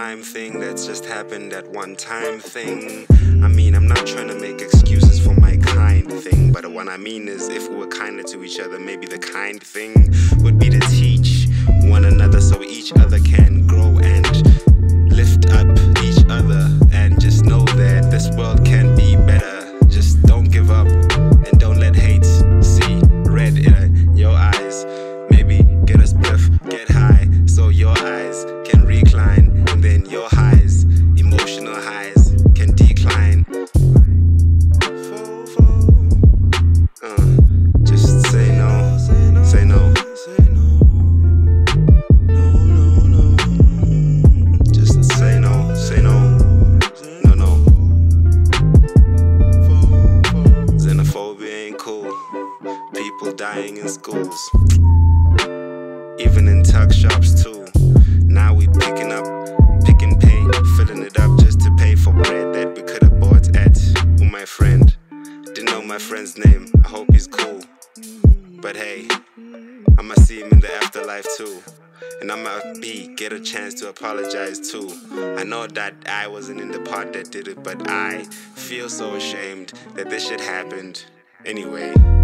crime thing that's just happened at one time thing. I mean, I'm not trying to make excuses for my kind thing, but what I mean is if we were kinder to each other, maybe the kind thing would be to teach one another so each other can grow and in schools, even in tuck shops too. Now we picking up, Pick n Pay, filling it up just to pay for bread that we could have bought at. With my friend, didn't know my friend's name. I hope he's cool, but hey, I'ma see him in the afterlife too. And I'ma be get a chance to apologize too. I know that I wasn't in the part that did it, but I feel so ashamed that this shit happened. Anyway.